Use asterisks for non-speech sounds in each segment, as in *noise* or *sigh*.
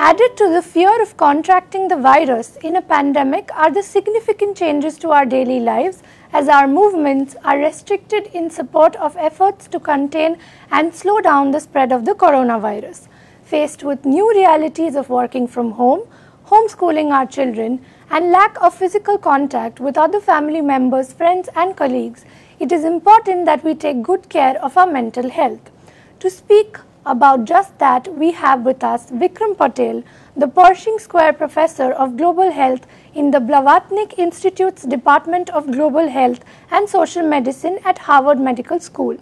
Added to the fear of contracting the virus in a pandemic are the significant changes to our daily lives as our movements are restricted in support of efforts to contain and slow down the spread of the coronavirus. Faced with new realities of working from home, homeschooling our children, and lack of physical contact with other family members, friends, and colleagues, it is important that we take good care of our mental health. To speak about just that, we have with us Vikram Patel, the Pershing Square Professor of Global Health in the Blavatnik Institute's Department of Global Health and Social Medicine at Harvard Medical School.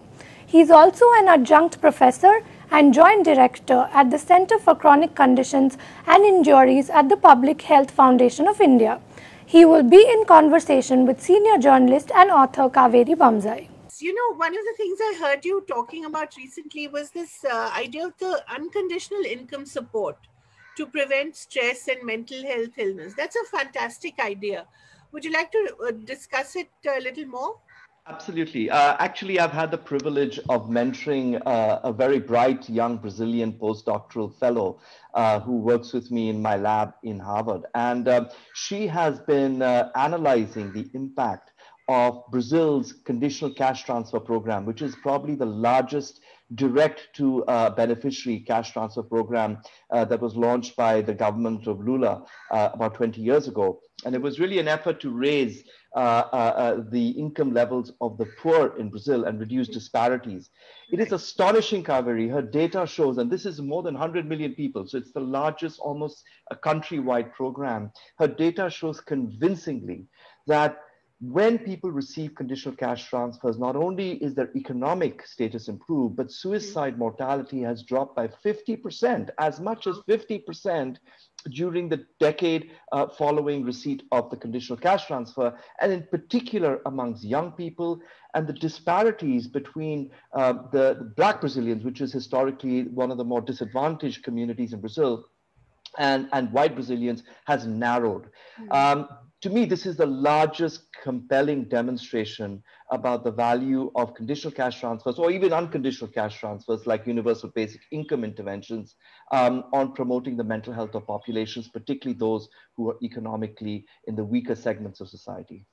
He is also an adjunct professor and joint director at the Center for Chronic Conditions and Injuries at the Public Health Foundation of India. He will be in conversation with senior journalist and author Kaveri Bamzai you know, one of the things I heard you talking about recently was this uh, idea of the unconditional income support to prevent stress and mental health illness. That's a fantastic idea. Would you like to uh, discuss it a little more? Absolutely. Uh, actually, I've had the privilege of mentoring uh, a very bright young Brazilian postdoctoral fellow uh, who works with me in my lab in Harvard. And uh, she has been uh, analyzing the impact of Brazil's conditional cash transfer program, which is probably the largest direct to uh, beneficiary cash transfer program uh, that was launched by the government of Lula uh, about 20 years ago. And it was really an effort to raise uh, uh, uh, the income levels of the poor in Brazil and reduce disparities. It is astonishing, Kaveri. Her data shows, and this is more than 100 million people, so it's the largest, almost a countrywide program. Her data shows convincingly that when people receive conditional cash transfers, not only is their economic status improved, but suicide mortality has dropped by 50%, as much as 50% during the decade uh, following receipt of the conditional cash transfer, and in particular amongst young people, and the disparities between uh, the, the Black Brazilians, which is historically one of the more disadvantaged communities in Brazil, and, and white Brazilians has narrowed. Mm-hmm. Um, to me, this is the largest compelling demonstration about the value of conditional cash transfers or even unconditional cash transfers like universal basic income interventions um, on promoting the mental health of populations, particularly those who are economically in the weaker segments of society.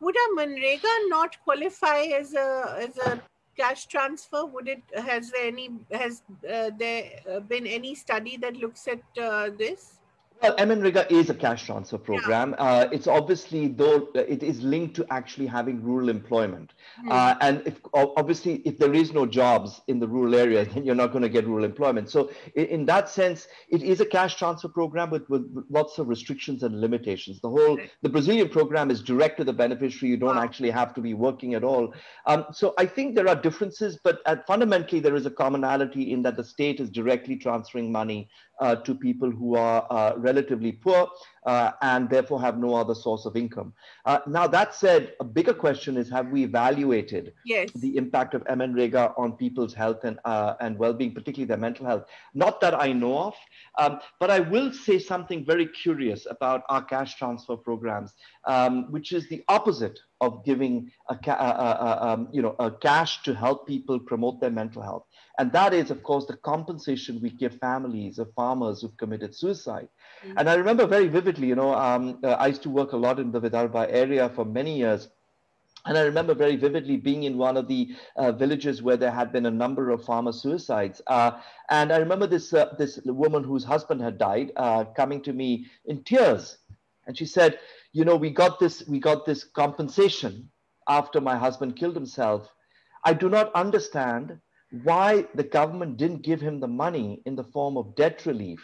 Would a MNREGA not qualify as a, as a cash transfer? Would it, has there any, has uh, there been any study that looks at uh, this? Well, MNREGA is a cash transfer program. Yeah. Uh, it's obviously, though, it is linked to actually having rural employment. Mm. Uh, and if, obviously, if there is no jobs in the rural areas, *laughs* then you're not going to get rural employment. So, in, in, that sense, it is a cash transfer program with, with lots of restrictions and limitations. The whole, the Brazilian program is direct to the beneficiary. You don't wow. actually have to be working at all. Um, so, I think there are differences, but uh, fundamentally, there is a commonality in that the state is directly transferring money uh, to people who are uh, relatively poor uh, and therefore have no other source of income. Uh, now, that said, a bigger question is have we evaluated yes. the impact of MNREGA on people's health and, uh, and well being, particularly their mental health? Not that I know of, um, but I will say something very curious about our cash transfer programs, um, which is the opposite of giving a, a, a, um, you know, a cash to help people promote their mental health. And that is, of course, the compensation we give families of farmers who've committed suicide. Mm-hmm. And I remember very vividly, you know, um, uh, I used to work a lot in the Vidarbha area for many years. And I remember very vividly being in one of the uh, villages where there had been a number of farmer suicides. Uh, and I remember this, uh, this woman whose husband had died uh, coming to me in tears. And she said, you know, we got this, we got this compensation after my husband killed himself. I do not understand why the government didn't give him the money in the form of debt relief.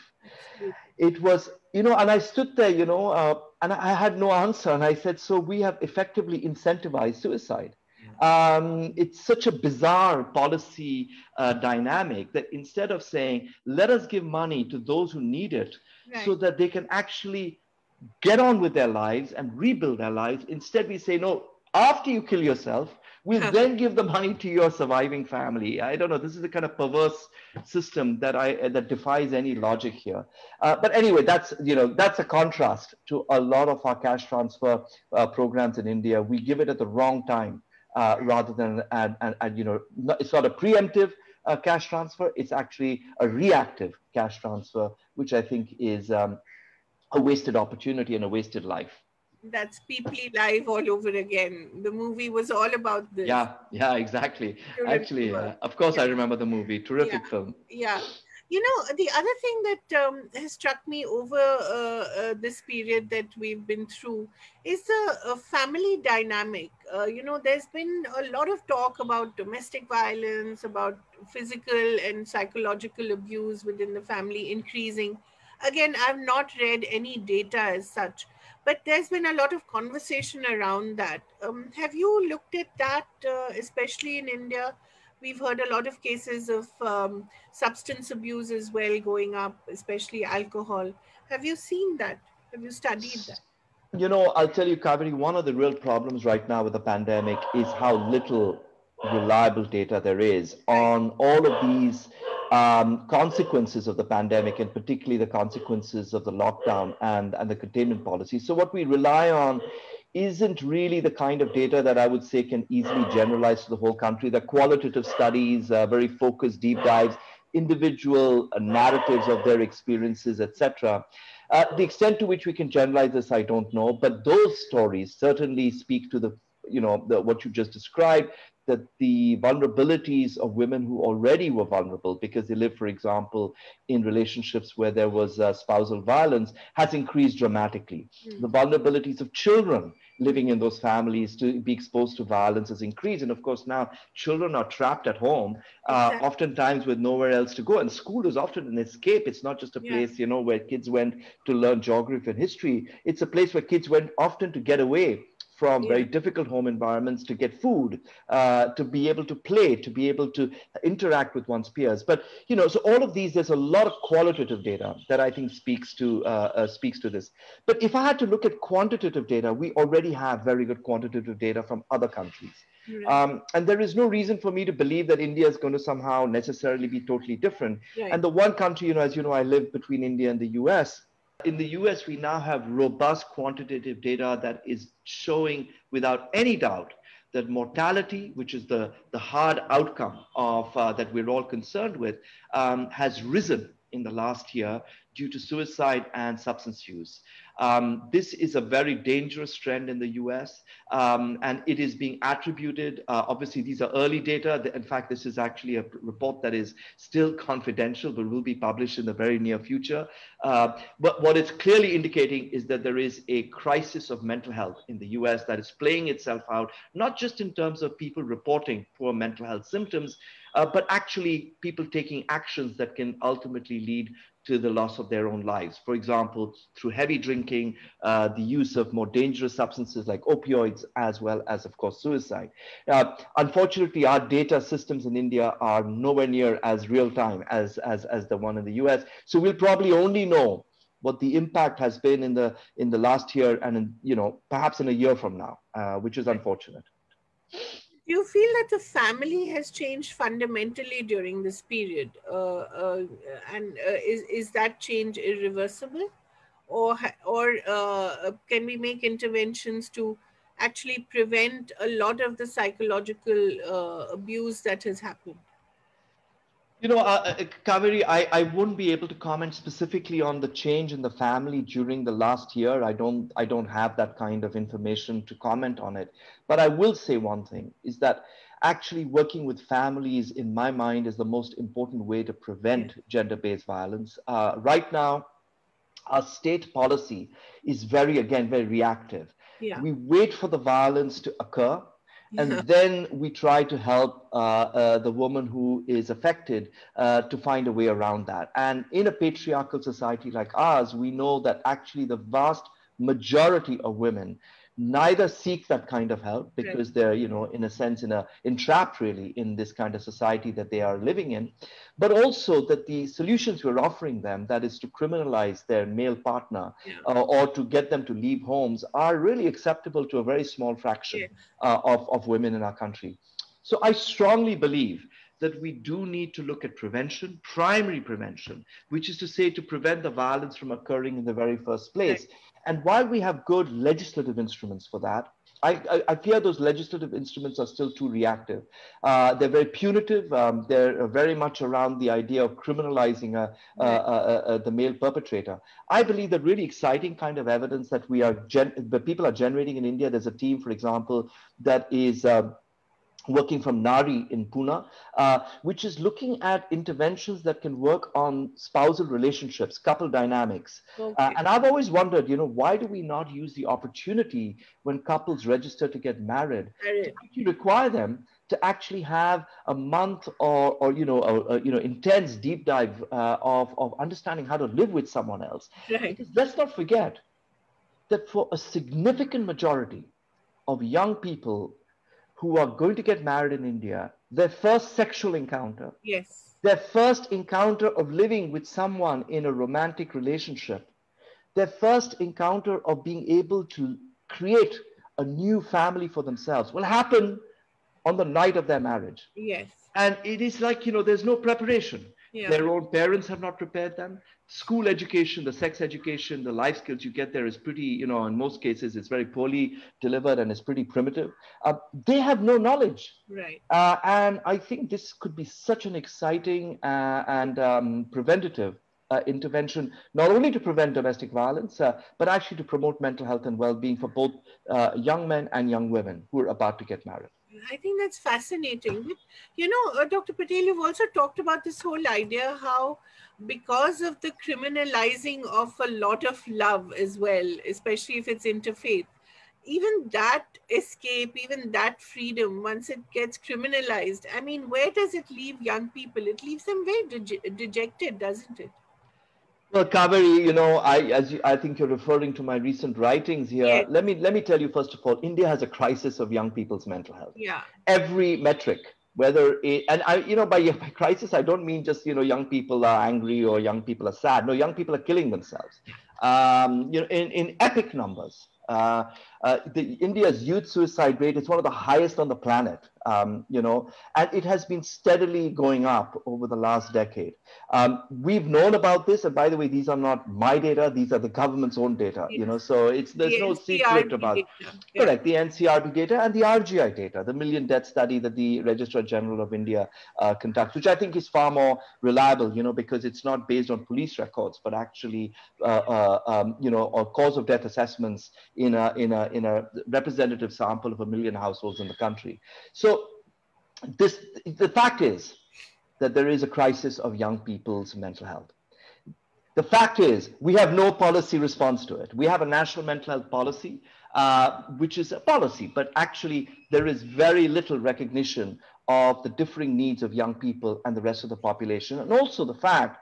It was, you know, and I stood there, you know, uh, and I had no answer. And I said, so we have effectively incentivized suicide. Um, it's such a bizarre policy uh, dynamic that instead of saying, let us give money to those who need it right. so that they can actually get on with their lives and rebuild their lives, instead we say, no, after you kill yourself, We'll then give the money to your surviving family. I don't know. This is a kind of perverse system that I that defies any logic here. Uh, but anyway, that's you know that's a contrast to a lot of our cash transfer uh, programs in India. We give it at the wrong time uh, rather than and, and, and you know it's not a preemptive uh, cash transfer. It's actually a reactive cash transfer, which I think is um, a wasted opportunity and a wasted life. That's Peepli Live all over again. The movie was all about this. Yeah, yeah, exactly. Actually, uh, of course, yeah. I remember the movie. Terrific yeah. film. Yeah. You know, the other thing that um, has struck me over uh, uh, this period that we've been through is the family dynamic. Uh, you know, there's been a lot of talk about domestic violence, about physical and psychological abuse within the family increasing. Again, I've not read any data as such, but there's been a lot of conversation around that. Um, have you looked at that, uh, especially in India? we've heard a lot of cases of um, substance abuse as well going up, especially alcohol. Have you seen that? Have you studied that? You know, I'll tell you, Kaveri, one of the real problems right now with the pandemic is how little reliable data there is on all of these um, consequences of the pandemic and particularly the consequences of the lockdown and, and the containment policy. So what we rely on isn't really the kind of data that I would say can easily generalize to the whole country. The qualitative studies, uh, very focused deep dives, individual uh, narratives of their experiences, etc. Uh, the extent to which we can generalize this, I don't know, but those stories certainly speak to the you know the, what you just described that the vulnerabilities of women who already were vulnerable because they live, for example, in relationships where there was uh, spousal violence has increased dramatically. Mm. The vulnerabilities of children living in those families to be exposed to violence has increased. And of course, now children are trapped at home, uh, exactly. oftentimes with nowhere else to go. And school is often an escape. It's not just a place, you know, where kids went to learn geography and history. It's a place where kids went often to get away from yeah. very difficult home environments to get food, uh, to be able to play, to be able to interact with one's peers. But you know, so all of these, there's a lot of qualitative data that I think speaks to uh, uh, speaks to this. But if I had to look at quantitative data, we already have very good quantitative data from other countries. Um, and there is no reason for me to believe that India is going to somehow necessarily be totally different. Right. And the one country, you know, as you know, I live between India and the US. In the US, we now have robust quantitative data that is showing without any doubt that mortality, which is the, the hard outcome of uh, that we're all concerned with, um, has risen in the last year due to suicide and substance use. Um, this is a very dangerous trend in the US, um, and it is being attributed. Uh, obviously, these are early data. In fact, this is actually a report that is still confidential, but will be published in the very near future. Uh, but what it's clearly indicating is that there is a crisis of mental health in the US that is playing itself out, not just in terms of people reporting poor mental health symptoms, uh, but actually people taking actions that can ultimately lead to the loss of their own lives. For example, through heavy drinking, uh, the use of more dangerous substances like opioids, as well as, of course, suicide. Uh, unfortunately, our data systems in India are nowhere near as real time as, as, as the one in the US. So we'll probably only know what the impact has been in the in the last year and in, you know perhaps in a year from now, uh, which is unfortunate do you feel that the family has changed fundamentally during this period uh, uh, and uh, is, is that change irreversible? Or or uh, can we make interventions to actually prevent a lot of the psychological uh, abuse that has happened you know, uh, uh, Kaveri, I, I wouldn't be able to comment specifically on the change in the family during the last year. I don't I don't have that kind of information to comment on it. But I will say one thing is that actually working with families, in my mind, is the most important way to prevent gender-based violence. Uh, right now, our state policy is very, again, very reactive. Yeah. We wait for the violence to occur and then we try to help uh, uh, the woman who is affected uh, to find a way around that. And in a patriarchal society like ours, we know that actually the vast majority of women neither seek that kind of help because right. they're you know in a sense in a entrapped really in this kind of society that they are living in but also that the solutions we're offering them that is to criminalize their male partner yeah. uh, or to get them to leave homes are really acceptable to a very small fraction yeah. uh, of, of women in our country so i strongly believe that we do need to look at prevention, primary prevention, which is to say to prevent the violence from occurring in the very first place. And while we have good legislative instruments for that, I, I, I, fear those legislative instruments are still too reactive. Uh, they're very punitive. Um, they're very much around the idea of criminalizing a, a, a, the male perpetrator. I believe that really exciting kind of evidence that we are, gen- that people are generating in India. There's a team, for example, that is. Uh, working from Nari in Pune, uh, which is looking at interventions that can work on spousal relationships, couple dynamics. Uh, okay. Uh, and I've always wondered, you know, why do we not use the opportunity when couples register to get married to require them to actually have a month or, or you know, a, a you know, intense deep dive uh, of, of understanding how to live with someone else. Right. Because let's not forget that for a significant majority of young people who are going to get married in India, their first sexual encounter, yes, their first encounter of living with someone in a romantic relationship, their first encounter of being able to create a new family for themselves will happen on the night of their marriage. Yes. And it is like, you know, there's no preparation. Yeah. Their own parents have not prepared them school education, the sex education, the life skills you get there is pretty, you know, in most cases, it's very poorly delivered and it's pretty primitive. Uh, they have no knowledge. Right. Uh, and I think this could be such an exciting uh, and um, preventative uh, intervention, not only to prevent domestic violence, uh, but actually to promote mental health and well being for both uh, young men and young women who are about to get married. I think that's fascinating. You know, uh, Dr. Patel, you've also talked about this whole idea how because of the criminalizing of a lot of love as well, especially if it's interfaith, even that escape, even that freedom, once it gets criminalized, I mean, where does it leave young people? It leaves them very de- dejected, doesn't it? Well, Kaveri, you know, I as you, I think you're referring to my recent writings here. Yes. Let me let me tell you first of all, India has a crisis of young people's mental health. Yeah. Every metric, whether it, and I, you know, by, by crisis, I don't mean just, you know, young people are angry or young people are sad. No, young people are killing themselves, um, you know, in, in epic numbers. Uh, uh, the, India's youth suicide rate is one of the highest on the planet, um, you know, and it has been steadily going up over the last decade. Um, we've known about this, and by the way, these are not my data; these are the government's own data, you know. So it's there's the no NCRB secret about data. correct the NCRB data and the RGI data, the million death study that the Registrar General of India uh, conducts, which I think is far more reliable, you know, because it's not based on police records, but actually, uh, uh um, you know, or cause of death assessments in a in a in a representative sample of a million households in the country. So this, the fact is that there is a crisis of young people's mental health. The fact is we have no policy response to it. We have a national mental health policy, uh, which is a policy, but actually there is very little recognition of the differing needs of young people and the rest of the population. And also the fact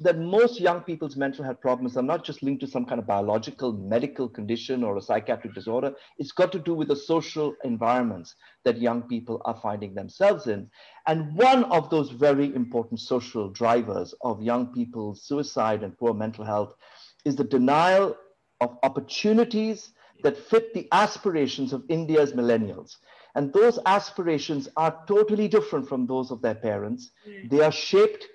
that most young people's mental health problems are not just linked to some kind of biological medical condition or a psychiatric disorder. It's got to do with the social environments that young people are finding themselves in. And one of those very important social drivers of young people's suicide and poor mental health is the denial of opportunities that fit the aspirations of India's millennials. And those aspirations are totally different from those of their parents. Mm. They are shaped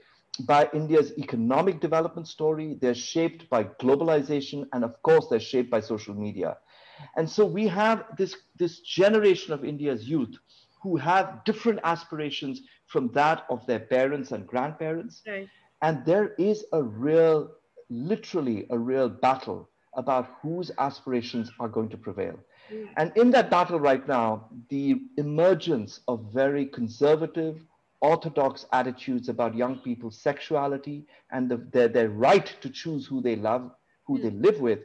by India's economic development story, they're shaped by globalization, and of course, they're shaped by social media. And so we have this, this generation of India's youth who have different aspirations from that of their parents and grandparents. Right. And there is a real, literally, a real battle about whose aspirations are going to prevail. And in that battle right now, the emergence of very conservative, orthodox attitudes about young people's sexuality and the, their, their right to choose who they love, who mm. they live with,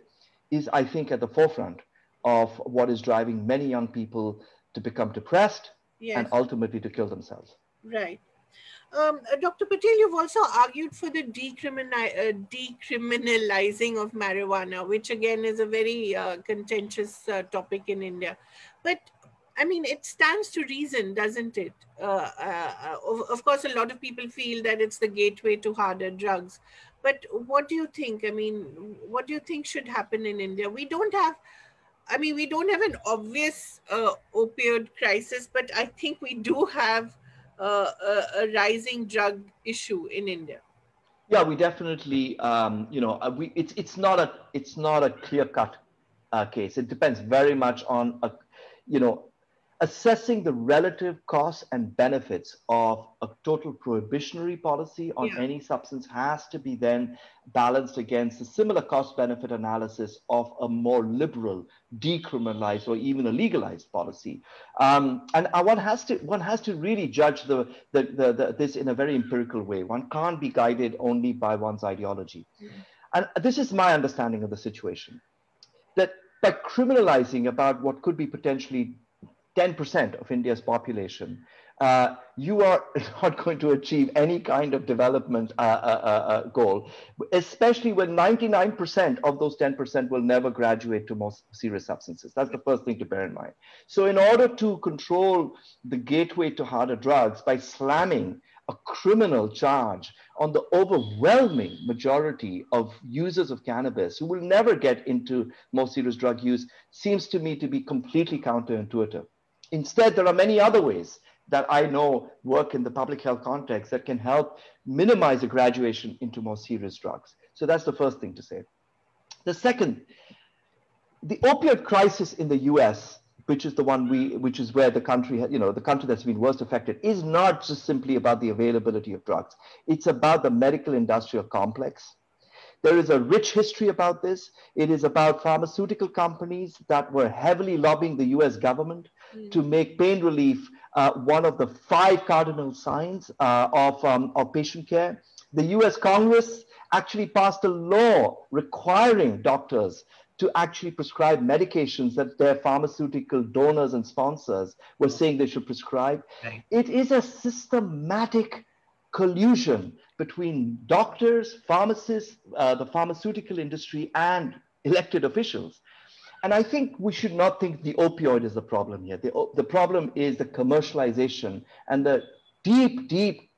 is, I think, at the forefront of what is driving many young people to become depressed yes. and ultimately to kill themselves. Right. Um, uh, Dr. Patel, you've also argued for the uh, decriminalizing of marijuana, which again is a very uh, contentious uh, topic in India. But I mean, it stands to reason, doesn't it? Uh, uh, of, of, course, a lot of people feel that it's the gateway to harder drugs. But what do you think? I mean, what do you think should happen in India? We don't have, I mean, we don't have an obvious opioid crisis, but I think we do have uh, a, rising drug issue in India? Yeah, we definitely, um, you know, uh, we it's it's not a it's not a clear cut uh, case. It depends very much on a, you know, assessing the relative costs and benefits of a total prohibitionary policy on yeah. any substance has to be then balanced against a similar cost benefit analysis of a more liberal decriminalized or even a legalized policy um, and uh, one has to one has to really judge the, the, the, the, this in a very empirical way one can't be guided only by one's ideology mm-hmm. and this is my understanding of the situation that by criminalizing about what could be potentially 10% of India's population, uh, you are *laughs* not going to achieve any kind of development uh, uh, uh, uh goal, especially when 99% of those 10% will never graduate to more serious substances. That's the first thing to bear in mind. So, in order to control the gateway to harder drugs by slamming a criminal charge on the overwhelming majority of users of cannabis who will never get into more serious drug use seems to me to be completely counterintuitive. Instead, there are many other ways that I know work in the public health context that can help minimize the graduation into more serious drugs. So that's the first thing to say. The second, the opioid crisis in the US, which is the one we, which is where the country, you know, the country that's been worst affected, is not just simply about the availability of drugs. It's about the medical industrial complex. There is a rich history about this. It is about pharmaceutical companies that were heavily lobbying the US government mm. to make pain relief uh, one of the five cardinal signs uh, of, um, of patient care. The US Congress actually passed a law requiring doctors to actually prescribe medications that their pharmaceutical donors and sponsors were saying they should prescribe. Right. It is a systematic collusion between doctors, pharmacists, uh, the pharmaceutical industry, and elected officials. And I think we should not think the opioid is the problem here. The, the problem is the commercialization and the deep, deep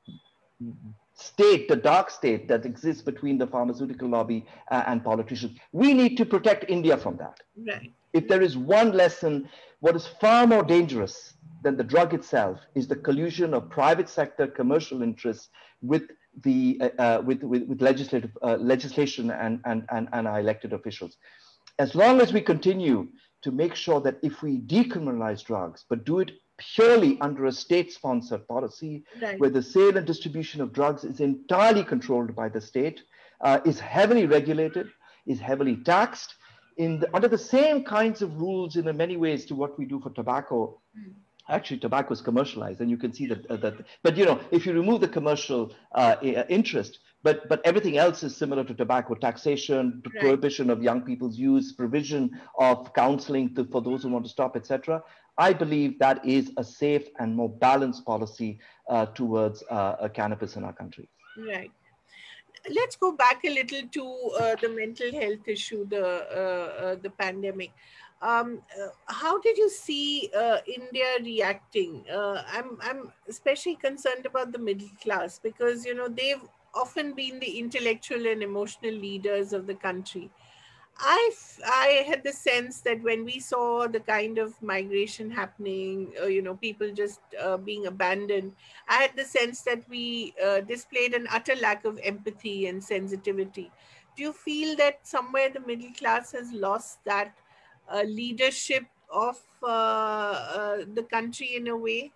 state, the dark state that exists between the pharmaceutical lobby uh, and politicians. We need to protect India from that. Right. If there is one lesson, what is far more dangerous than the drug itself is the collusion of private sector commercial interests with the uh, uh with, with, with legislative uh, legislation and, and, and, and our elected officials as long as we continue to make sure that if we decriminalize drugs, but do it purely under a state sponsored policy right. where the sale and distribution of drugs is entirely controlled by the state, uh, is heavily regulated, is heavily taxed, in the, under the same kinds of rules in many ways to what we do for tobacco. Mm. Actually, tobacco is commercialized, and you can see that. Uh, that but you know, if you remove the commercial uh, interest, but but everything else is similar to tobacco taxation right. prohibition of young people's use provision of counseling to, for those who want to stop etc i believe that is a safe and more balanced policy uh, towards uh, cannabis in our country right let's go back a little to uh, the mental health issue the uh, uh, the pandemic um, uh, how did you see uh, India reacting? Uh, I'm I'm especially concerned about the middle class because you know they've often been the intellectual and emotional leaders of the country. I, I had the sense that when we saw the kind of migration happening, uh, you know, people just uh, being abandoned, I had the sense that we uh, displayed an utter lack of empathy and sensitivity. Do you feel that somewhere the middle class has lost that leadership of uh, uh, the country in a way?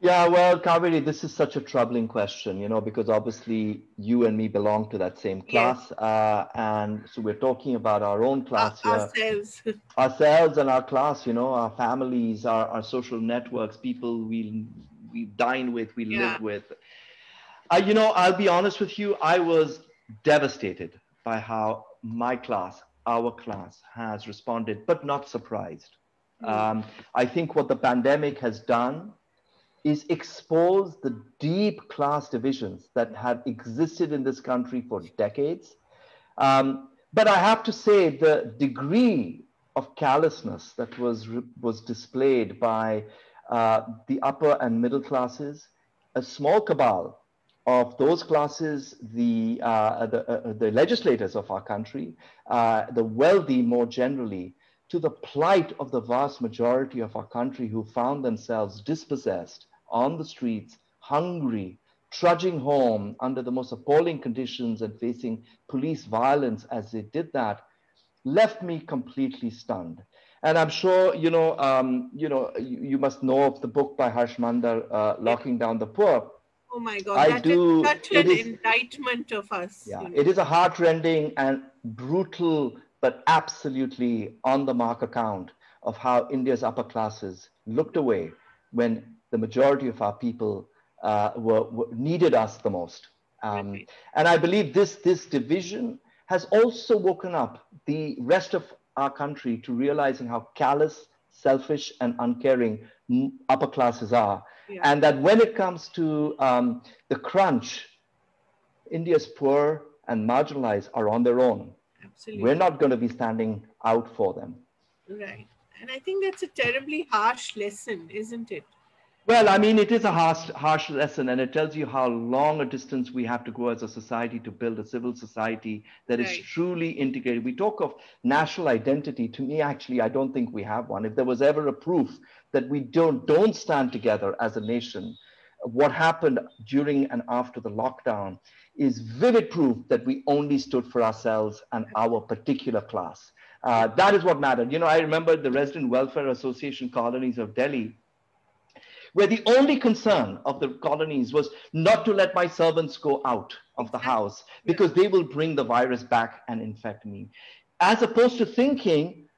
Yeah, well, Kaveri, this is such a troubling question, you know, because obviously you and me belong to that same class. Yes. Uh, and so we're talking about our own class here. Ourselves. *laughs* Ourselves and our class, you know, our families, our, our social networks, people we, we dine with, we yeah. live with. Uh, you know, I'll be honest with you, I was devastated by how my class, our class, has responded, but not surprised. Mm. Um, I think what the pandemic has done is expose the deep class divisions that have existed in this country for decades. Um, but I have to say, the degree of callousness that was, was displayed by uh, the upper and middle classes, a small cabal of those classes, the, uh, the, uh, the, legislators of our country, uh, the wealthy more generally, to the plight of the vast majority of our country who found themselves dispossessed on the streets, hungry, trudging home under the most appalling conditions and facing police violence as they did that left me completely stunned. And I'm sure, you know, um, you know, you, you, must know of the book by Harsh Mander, uh, Locking Down the Poor. Oh my God, I that do, is such an is, indictment of us. Yeah, you know. it is a heartrending and brutal, but absolutely on the mark account of how India's upper classes looked away when the majority of our people uh, were, were, needed us the most. Um, and I believe this, this division has also woken up the rest of our country to realizing how callous, selfish, and uncaring upper classes are. Yeah. And that when it comes to um, the crunch, India's poor and marginalized are on their own. Absolutely. We're not going to be standing out for them. Right. And I think that's a terribly harsh lesson, isn't it? Well, I mean, it is a harsh, harsh lesson, and it tells you how long a distance we have to go as a society to build a civil society that right. is truly integrated. We talk of national identity. To me, actually, I don't think we have one. If there was ever a proof that we don't don't stand together as a nation, what happened during and after the lockdown is vivid proof that we only stood for ourselves and our particular class. Uh, that is what mattered. You know, I remember the Resident Welfare Association colonies of Delhi where the only concern of the colonies was not to let my servants go out of the house because they will bring the virus back and infect me. As opposed to thinking,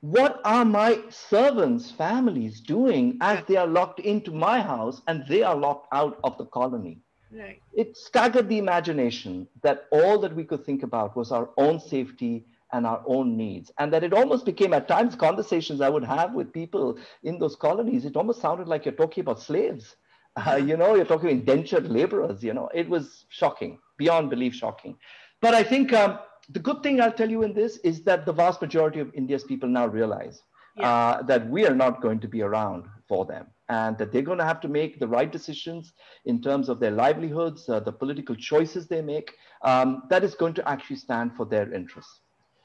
what are my servants' families doing as they are locked into my house and they are locked out of the colony? Right. It staggered the imagination that all that we could think about was our own safety and our own needs. And that it almost became at times conversations I would have with people in those colonies. It almost sounded like you're talking about slaves. Uh, you know, you're talking indentured laborers. You know, it was shocking, beyond belief shocking. But I think um, the good thing I'll tell you in this is that the vast majority of India's people now realize yeah. uh, that we are not going to be around for them and that they're going to have to make the right decisions in terms of their livelihoods, uh, the political choices they make, um, that is going to actually stand for their interests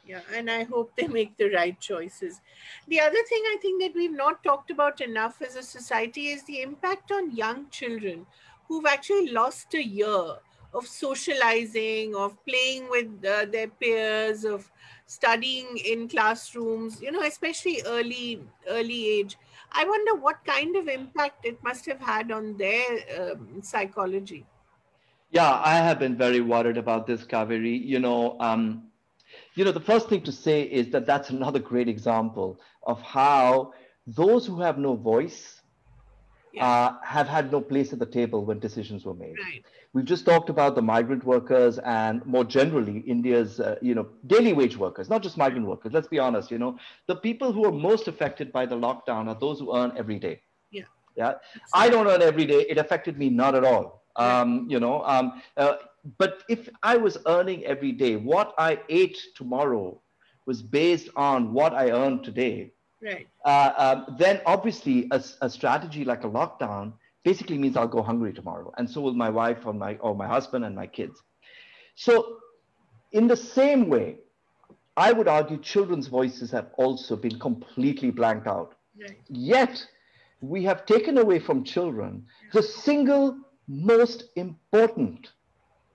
yeah and i hope they make the right choices. The other thing i think that we've not talked about enough as a society is the impact on young children who've actually lost a year of socializing of playing with uh, their peers of studying in classrooms you know especially early early age. I wonder what kind of impact it must have had on their um, psychology. Yeah i have been very worried about this kaveri. You know um, you know, the first thing to say is that that's another great example of how those who have no voice yeah. uh, have had no place at the table when decisions were made. Right. We've just talked about the migrant workers and more generally India's, uh, you know, daily wage workers, not just migrant workers. Let's be honest, you know, the people who are most affected by the lockdown are those who earn every day. Yeah. Yeah. I don't earn every day. It affected me not at all. Um, you know, um, uh, but if I was earning every day, what I ate tomorrow was based on what I earned today. Right. Uh, um, then obviously a, a, strategy like a lockdown basically means I'll go hungry tomorrow, and so will my wife or my or my husband and my kids. So, in the same way, I would argue children's voices have also been completely blanked out. Right. Yet, we have taken away from children the single most important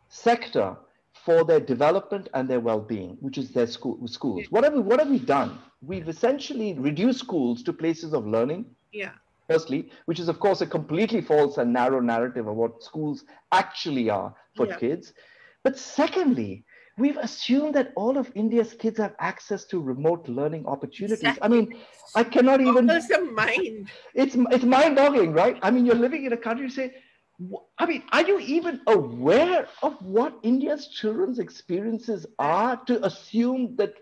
sector for their development and their well-being, which is their school, schools. What have, we, what have we done? We've essentially reduced schools to places of learning. Yeah. Firstly, which is of course a completely false and narrow narrative of what schools actually are for yeah. kids. But secondly, we've assumed that all of India's kids have access to remote learning opportunities. Exactly. I mean, I cannot even. Mind. It's it's mind-boggling, right? I mean, you're living in a country. You say I mean, are you even aware of what India's children's experiences are to assume that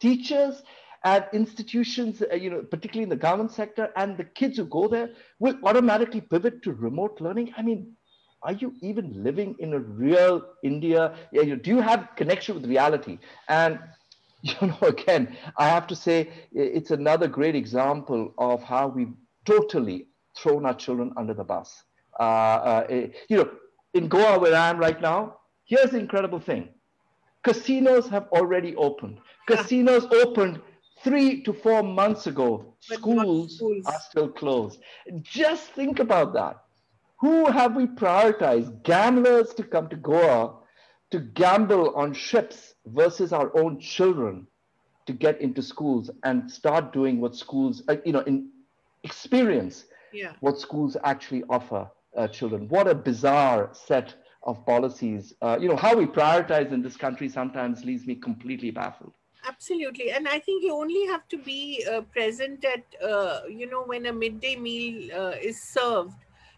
teachers at institutions, uh, you know, particularly in the government sector, and the kids who go there will automatically pivot to remote learning? I mean, are you even living in a real India? Do you have connection with reality? And *laughs* you know, again, I have to say it's another great example of how we've totally thrown our children under the bus. Uh, uh, eh, you know, in Goa, where I am right now, here's the incredible thing casinos have already opened. *laughs* Casinos opened three to four months ago. Schools, schools, are still closed. Just think about that. Who have we prioritized? Gamblers to come to Goa to gamble on ships versus our own children to get into schools and start doing what schools, uh, you know, in experience yeah. what schools actually offer uh, children. What a bizarre set of policies. Uh, you know, how we prioritize in this country sometimes leaves me completely baffled. Absolutely. And I think you only have to be uh, present at, uh, you know, when a midday meal uh, is served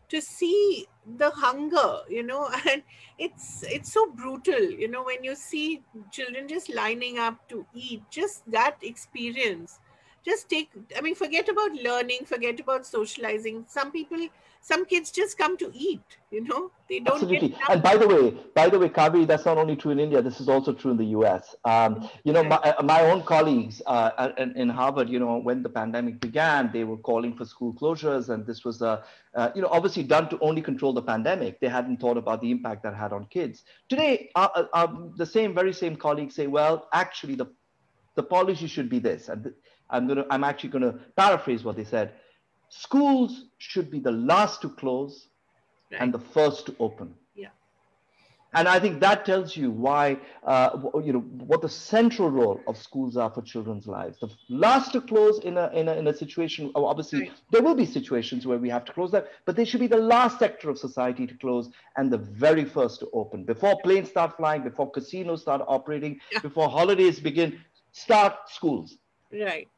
to see the hunger you know *laughs* and it's it's so brutal you know when you see children just lining up to eat just that experience just take i mean forget about learning forget about socializing. Some people some kids just come to eat you know? They don't absolutely. and by the way by the way Kaveri, that's not only true in india this is also true in the us um, you know my, uh, my own colleagues uh, in, in, harvard you know when the pandemic began they were calling for school closures and this was a uh, you know obviously done to only control the pandemic. They hadn't thought about the impact that had on kids. Today uh, uh, um, the same very same colleagues say well actually the the policy should be this. And I'm going to, I'm actually going to paraphrase what they said. Schools should be the last to close right. and the first to open. Yeah. And I think that tells you why, uh, you know, what the central role of schools are for children's lives. The last to close in a, in a, in a situation, oh, obviously, right. there will be situations where we have to close that, but they should be the last sector of society to close and the very first to open. Before planes start flying, before casinos start operating, yeah. before holidays begin, start schools. Right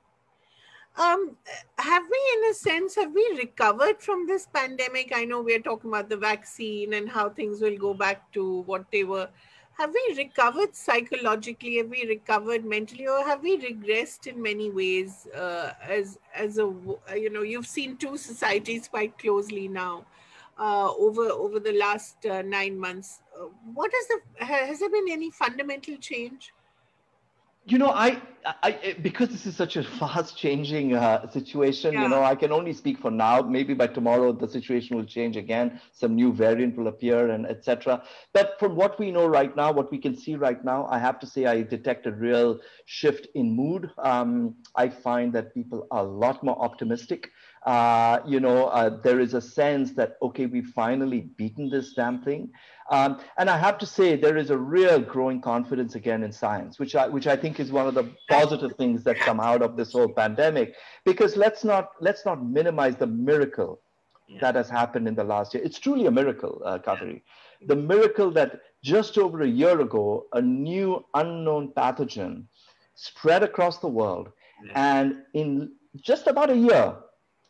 um, have we, in a sense, have we recovered from this pandemic? I know we're talking about the vaccine and how things will go back to what they were. Have we recovered psychologically? Have we recovered mentally, or have we regressed in many ways? Uh, as as a you know, you've seen two societies quite closely now uh, over over the last uh, nine months. Uh, what is the has there been any fundamental change? You know I, I because this is such a *laughs* fast changing uh, situation yeah. you know i can only speak for now. Maybe by tomorrow the situation will change again. Some new variant will appear and etc but from what we know right now what we can see right now i have to say i detect a real shift in mood. Um, i find that people are a lot more optimistic uh, you know uh, there is a sense that okay we've finally beaten this damn thing um, and I have to say, there is a real growing confidence again in science, which I, which I think is one of the positive things that come out of this whole pandemic. Because let's not let's not minimize the miracle yeah. that has happened in the last year. It's truly a miracle, uh, Kaveri. The miracle that just over a year ago, a new unknown pathogen spread across the world, yeah. and in just about a year,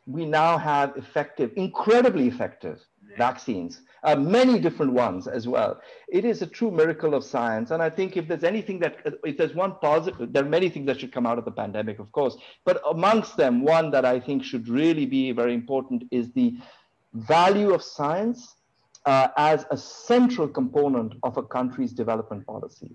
we now have effective, incredibly effective vaccines uh, many different ones as well. It is a true miracle of science. And I think if there's anything that, if there's one positive, there are many things that should come out of the pandemic, of course. But amongst them, one that I think should really be very important is the value of science uh, as a central component of a country's development policy.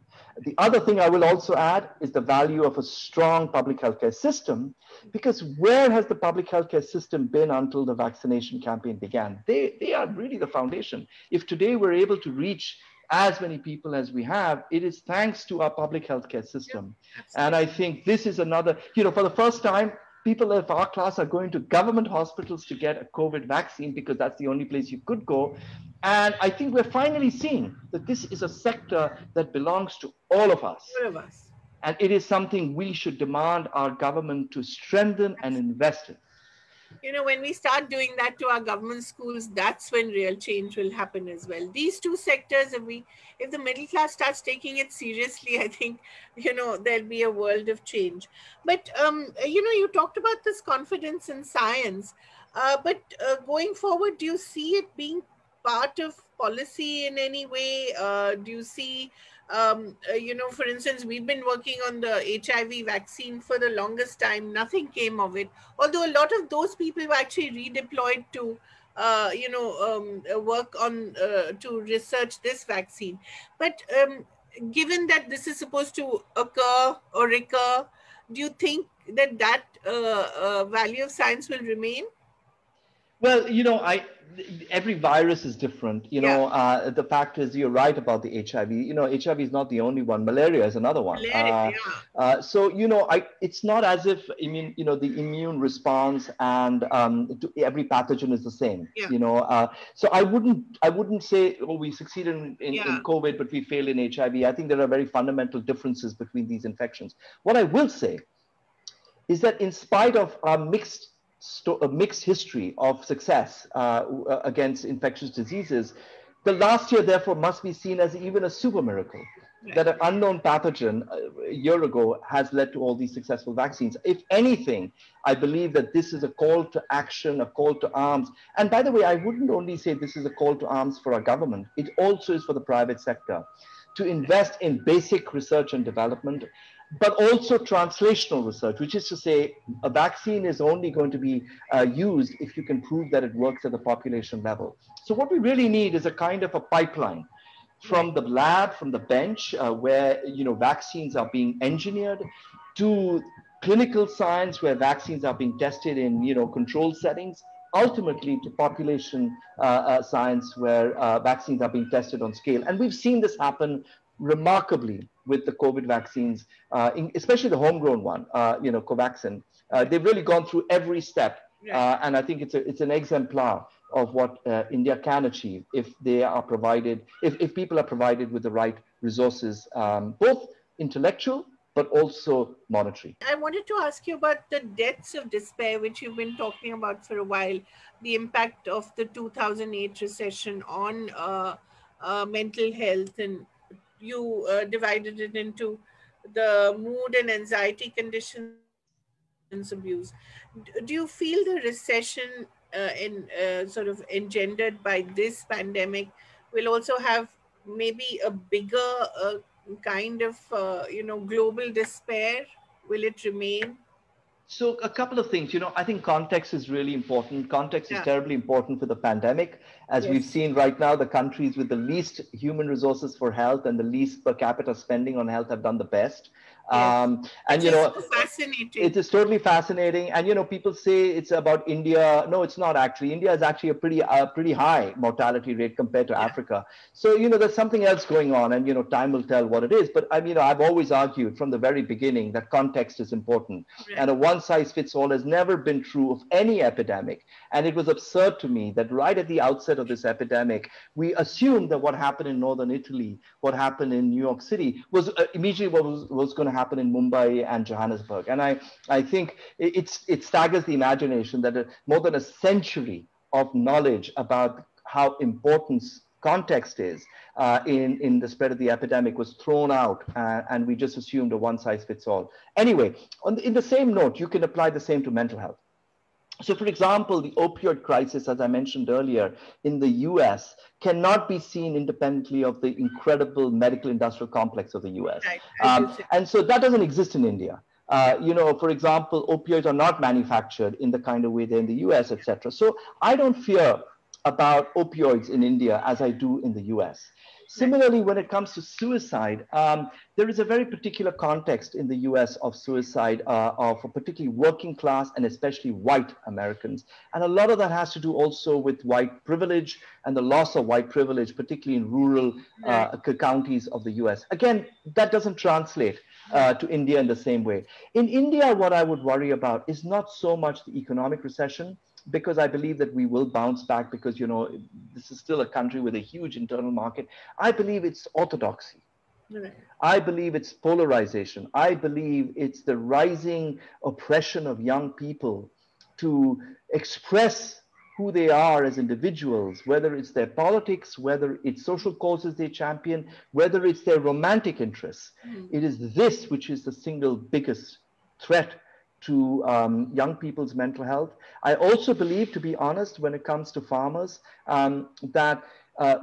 The other thing I will also add is the value of a strong public healthcare system, because where has the public healthcare system been until the vaccination campaign began? They, they are really the foundation. If today we're able to reach as many people as we have, it is thanks to our public healthcare system. and I think this is another, you know, for the first time, people of our class are going to government hospitals to get a COVID vaccine because that's the only place you could go. And I think we're finally seeing that this is a sector that belongs to all of us. All of us. And it is something we should demand our government to strengthen and invest in you know when we start doing that to our government schools that's when real change will happen as well these two sectors if we if the middle class starts taking it seriously *laughs* i think you know there'll be a world of change but um you know you talked about this confidence in science uh, but uh, going forward do you see it being part of policy in any way uh, do you see um, uh, you know, for instance, we've been working on the HIV vaccine for the longest time. Nothing came of it. Although a lot of those people were actually redeployed to, uh, you know, um, uh, work on uh, to research this vaccine. But um, given that this is supposed to occur or recur, do you think that that uh, value of science will remain? Well, you know, I every virus is different. You know, uh, the fact is, you're right about the HIV. You know, HIV is not the only one. Malaria is another one. Malaria, uh, yeah. uh, so you know, I it's not as if I mean, you know, the immune response and um, every pathogen is the same. Yeah. You know, uh, so I wouldn't I wouldn't say oh we succeeded in, in, yeah. in COVID but we failed in HIV. I think there are very fundamental differences between these infections. What I will say is that in spite of our mixed a mixed history of success uh, against infectious diseases, the last year therefore must be seen as even a super miracle. That an unknown pathogen uh, a year ago has led to all these successful vaccines. If anything, I believe that this is a call to action, a call to arms. And by the way, I wouldn't only say this is a call to arms for our government, it also is for the private sector to invest in basic research and development, but also translational research, which is to say a vaccine is only going to be uh, used if you can prove that it works at the population level. So what we really need is a kind of a pipeline from the lab, from the bench, uh, where you know vaccines are being engineered, to clinical science, where vaccines are being tested in you know controlled settings, ultimately to population uh, uh, science, where uh, vaccines are being tested on scale. And we've seen this happen remarkably with the COVID vaccines, uh, in, especially the homegrown one, uh, you know, Covaxin. Uh, they've really gone through every step. Uh, and I think it's, a, it's an exemplar of what uh, India can achieve if they are provided, if, if people are provided with the right resources, um, both intellectual but also monetary. I wanted to ask you about the deaths of despair, which you've been talking about for a while, the impact of the 2008 recession on uh, uh, mental health and you uh, divided it into the mood and anxiety conditions abuse. Do you feel the recession uh, in uh, sort of engendered by this pandemic will also have maybe a bigger uh, kind of uh, you know global despair? Will it remain? So a couple of things, you know, I think context is really important. Context yeah. is terribly important for the pandemic. As yes. we've seen right now, the countries with the least human resources for health and the least per capita spending on health have done the best. Um, and it's you know, fascinating. It is totally fascinating. And you know, people say it's about India. No, it's not actually. India is actually a pretty, uh, pretty high mortality rate compared to yeah. Africa. So you know, there's something else going on, and you know, time will tell what it is. But I mean, you know, I've always argued from the very beginning that context is important, right. and a one-size-fits-all has never been true of any epidemic. And it was absurd to me that right at the outset of this epidemic, we assumed that what happened in northern Italy, what happened in New York City, was uh, immediately what was, was going to happen in Mumbai and Johannesburg. And I, I think it's, it staggers the imagination that more than a century of knowledge about how important context is uh, in, in the spread of the epidemic was thrown out uh, and we just assumed a one size fits all. Anyway, on the, in the same note, you can apply the same to mental health. So, for example, the opioid crisis, as I mentioned earlier, in the US cannot be seen independently of the incredible medical industrial complex of the US. Right. Um, and so that doesn't exist in India. Uh, you know, for example, opioids are not manufactured in the kind of way they're in the US, etc. So I don't fear about opioids in India as I do in the US. Similarly, when it comes to suicide, um, there is a very particular context in the US of suicide uh, of particularly working class and especially white Americans. And a lot of that has to do also with white privilege and the loss of white privilege, particularly in rural uh, counties of the US. Again, that doesn't translate. Uh, to India in the same way. In India, what I would worry about is not so much the economic recession, because I believe that we will bounce back because, you know, this is still a country with a huge internal market. I believe it's orthodoxy. Right. I believe it's polarization. I believe it's the rising oppression of young people to express who they are as individuals, whether it's their politics, whether it's social causes they champion, whether it's their romantic interests. Mm. It is this which is the single biggest threat to um, young people's mental health. I also believe, to be honest, when it comes to farmers, um, that uh,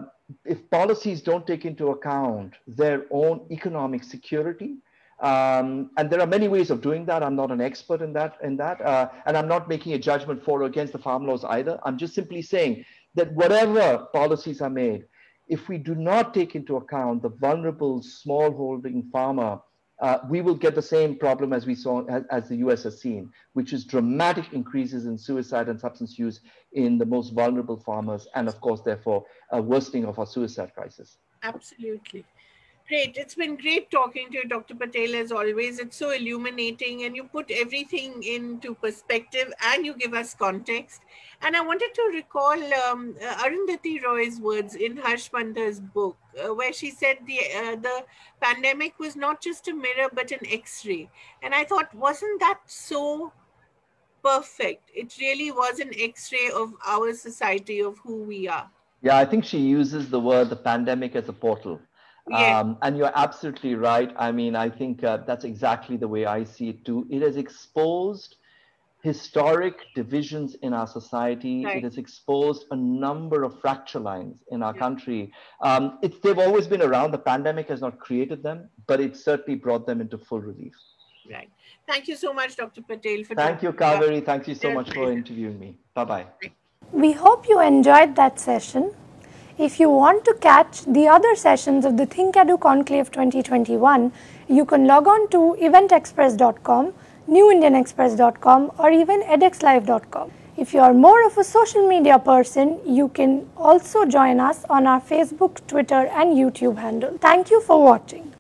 if policies don't take into account their own economic security, um, and there are many ways of doing that. I'm not an expert in that, in that, uh, and I'm not making a judgment for or against the farm laws either. I'm just simply saying that whatever policies are made, if we do not take into account the vulnerable smallholding farmer uh, we will get the same problem as we saw as, as, the US has seen, which is dramatic increases in suicide and substance use in the most vulnerable farmers, and of course, therefore, a worsening of our suicide crisis. Absolutely. Great. It's been great talking to you, Dr. Patel, as always. It's so illuminating and you put everything into perspective and you give us context. And I wanted to recall um, uh, Arundhati Roy's words in Harsh Mander's book, uh, where she said the, uh, the pandemic was not just a mirror, but an x ray. And I thought, wasn't that so perfect? It really was an x ray of our society, of who we are. Yeah, I think she uses the word the pandemic as a portal yeah. Um, and you're absolutely right. I mean, I think uh, that's exactly the way I see it too. It has exposed historic divisions in our society. Right. It has exposed a number of fracture lines in our yeah. country. Um, it's, they've always been around. The pandemic has not created them, but it certainly brought them into full relief. Right. Thank you so much, Dr. Patel. For Thank you, Kaveri. Thank you so much for interviewing me. Bye bye. We hope you enjoyed that session. If you want to catch the other sessions of the ThinkEdu Conclave 2021, you can log on to eventxpress.com, newindianexpress.com or even edexlive.com. If you are more of a social media person, you can also join us on our Facebook, Twitter and YouTube handle. Thank you for watching.